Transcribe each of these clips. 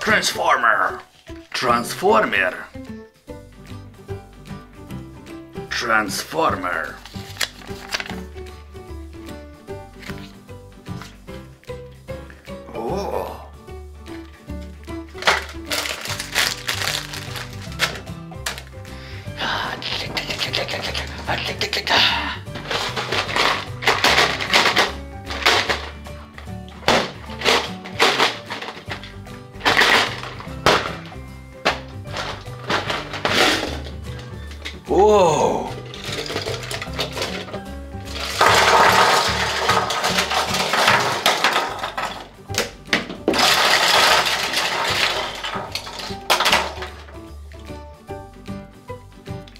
Transformer. Transformer. Transformer. Oh. Whoa.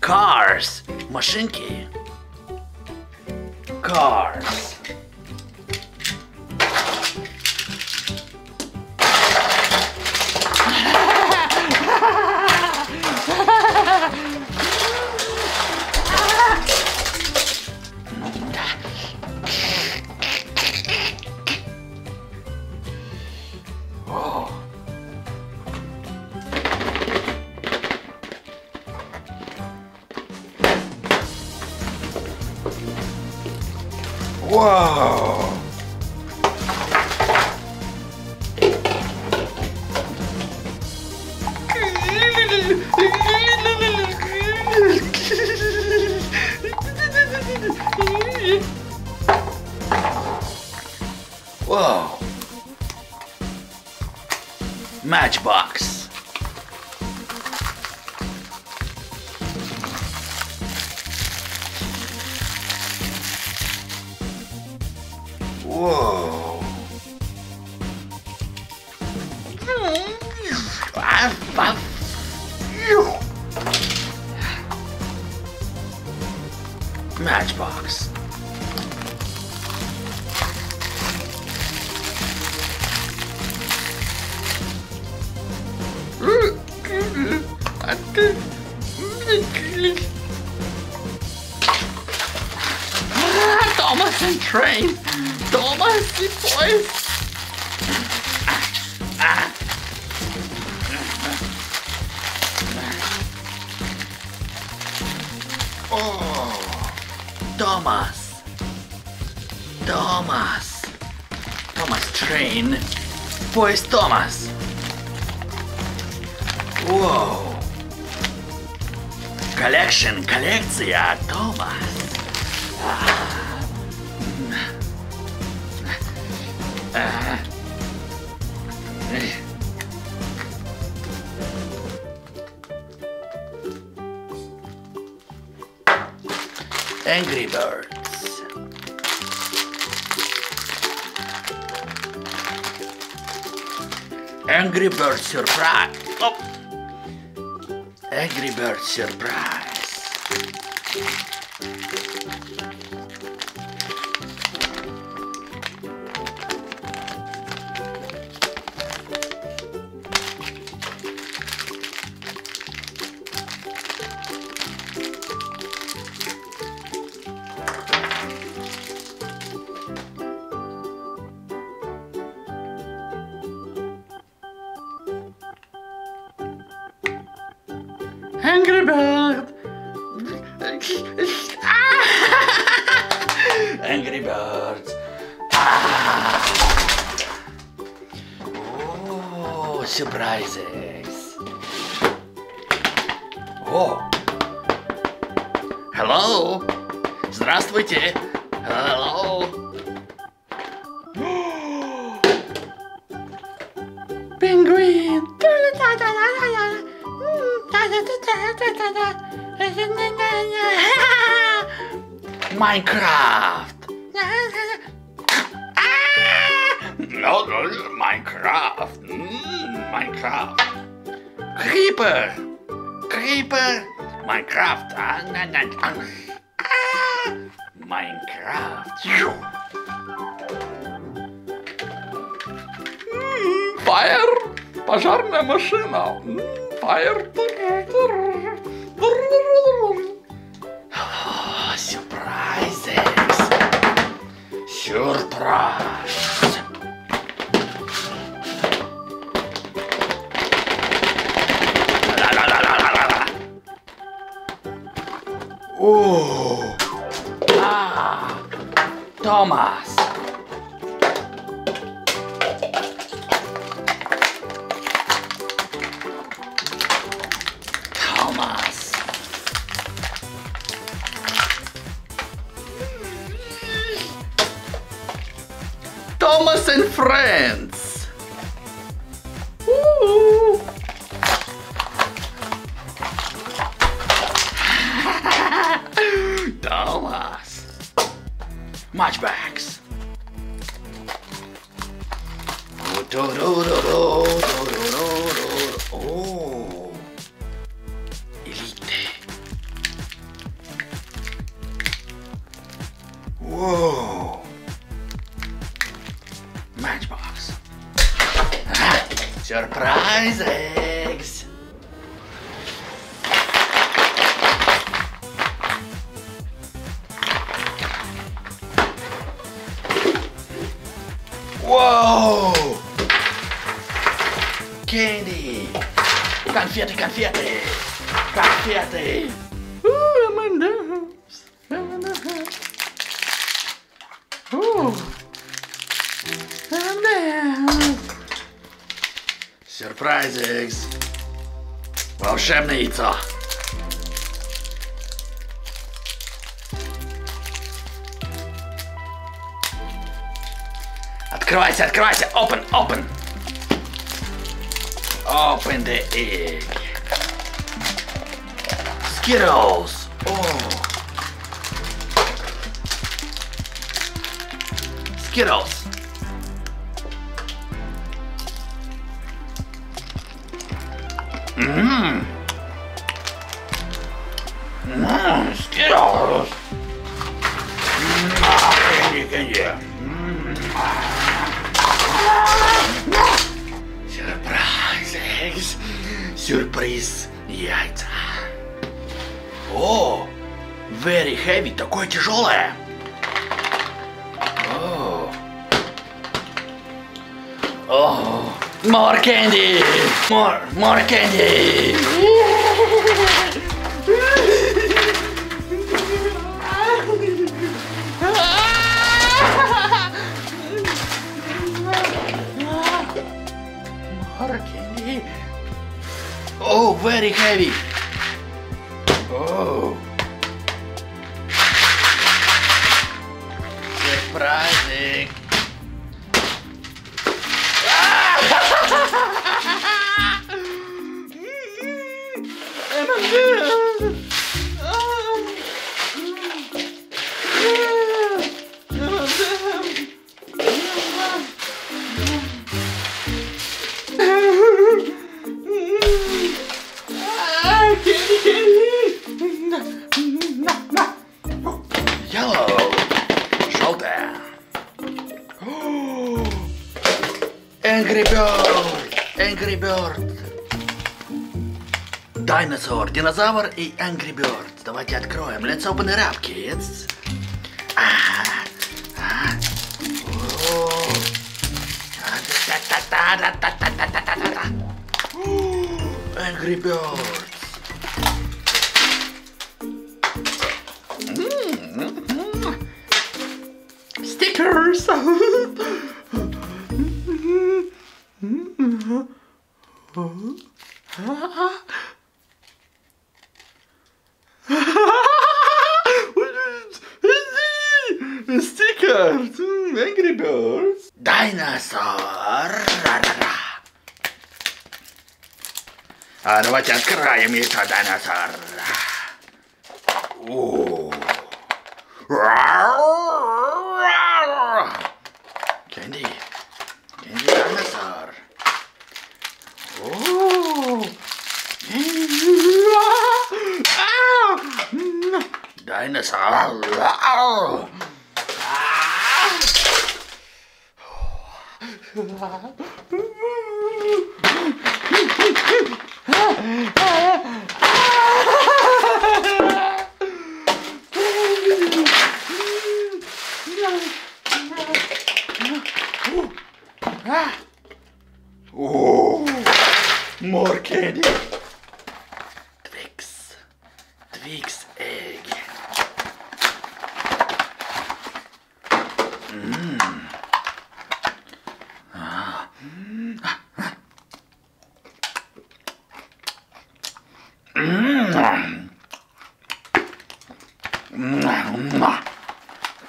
Cars, maszynki. Whoa. Matchbox. Ah, Thomas and Train. Thomas, boys. Oh, Thomas. Thomas. Thomas Train. Boys Thomas. Whoa. Коллекшн, коллекция Тома. Angry Birds. Angry Birds Surprise. Оп. Angry Bird surprise. Angry Birds. Ah. Oh, surprises. О! Hello! Здравствуйте! Hello! Minecraft! No, no, Minecraft! Mm, Minecraft! Creeper! Creeper! Minecraft! Ah, na, na, ah. Ah, Minecraft! Phew. Mm, Fire! пожарная машина. М, Сюрприз. Ла-ла-ла-ла-ла-ла. О, а, Томас. Friends. Ooh. Matchbox. Oh. Elite. Whoa. Surprise eggs. Whoa. Candy. Confetti, confetti. Confetti. Surprise eggs. Волшебное яйцо. Открывайся, открывайся. Open, open. Open the egg. Skittles. Oh. Skittles. Mmm. Mmm, Skittles. Mmm, candy. Сюрприз. Сюрприз яйца. О, very heavy, такое тяжелое. О, о, more candy, more, more candy. More candy. Oh, very heavy. Dinosaur, Динозавр и Angry Birds. Давайте откроем. Let's open it up, kids. Angry Birds. Ano ba dyan? Karaya may kadanasar. Oh. Candy. Candy kadanasar. Oh. Dinosaur. Dinosaur. Egg.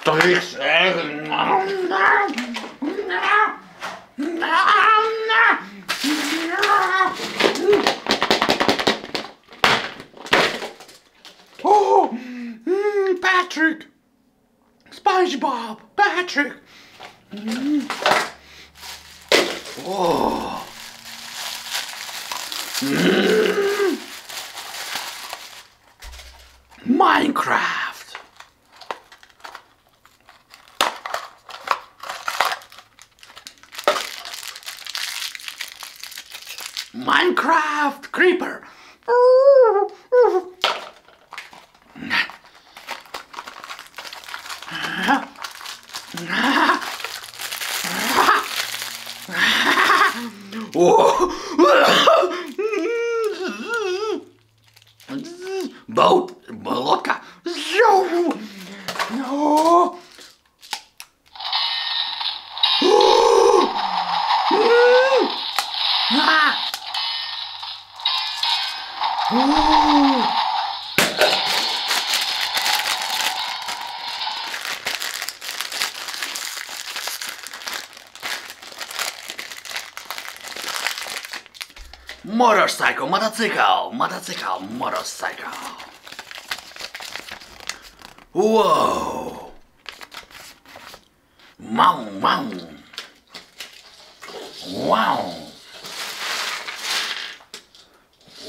Twix egg. Oh, mm, Patrick. SpongeBob. Patrick. Mm. Oh. Mm. Minecraft. Minecraft creeper. Motorcycle, motorcycle, motorcycle, motorcycle. Whoa. Wow, wow. Wow.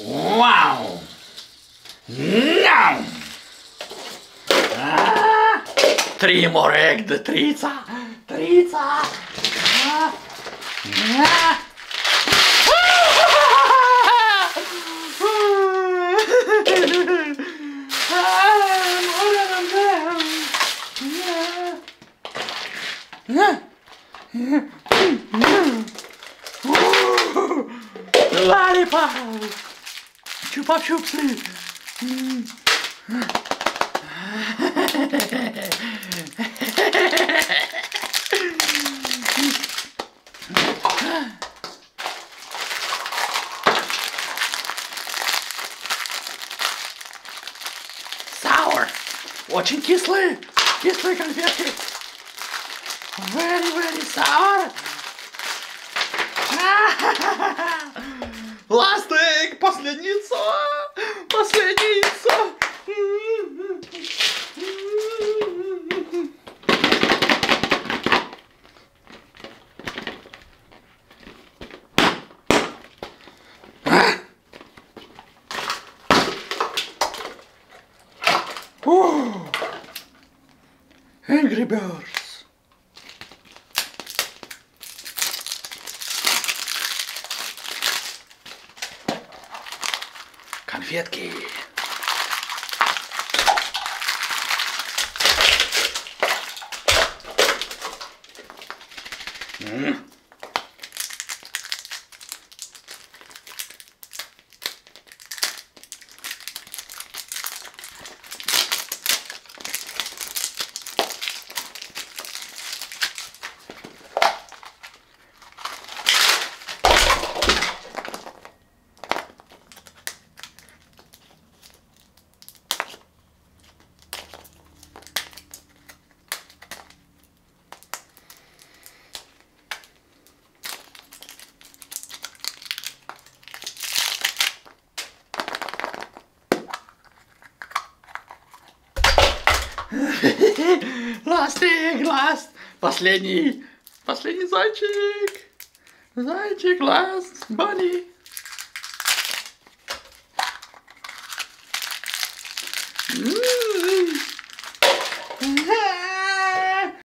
Wow. Now. Ah. Three more eggs, three, three. Ah. Ah. Lollipop! Chupa chupsy! Очень кислые! Кислые конфетки! Very, very sour! Last Последний. Последний зайчик. Зайчик, last. Bunny.